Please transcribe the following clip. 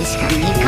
It's coming.